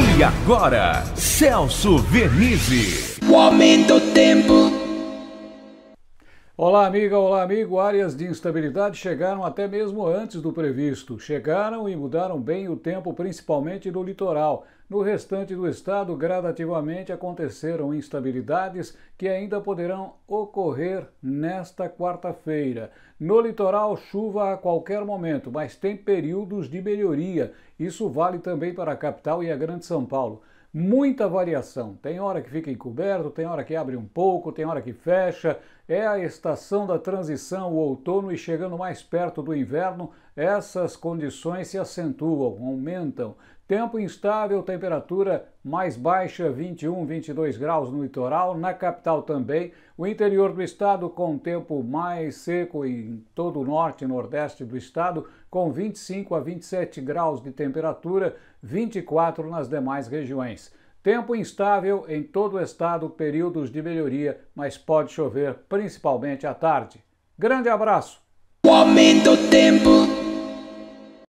E agora, Celso Vernizzi. O aumento do tempo. Olá, amiga, olá, amigo. Áreas de instabilidade chegaram até mesmo antes do previsto. Chegaram e mudaram bem o tempo, principalmente no litoral. No restante do estado, gradativamente aconteceram instabilidades que ainda poderão ocorrer nesta quarta-feira. No litoral, chuva a qualquer momento, mas tem períodos de melhoria. Isso vale também para a capital e a Grande São Paulo muita variação. Tem hora que fica encoberto, tem hora que abre um pouco, tem hora que fecha. É a estação da transição, o outono e chegando mais perto do inverno, essas condições se acentuam, aumentam. Tempo instável, temperatura mais baixa, 21, 22 graus no litoral, na capital também. O interior do estado com tempo mais seco em todo o norte e nordeste do estado, com 25 a 27 graus de temperatura, 24 nas demais regiões. Tempo instável em todo o estado, períodos de melhoria, mas pode chover principalmente à tarde. Grande abraço!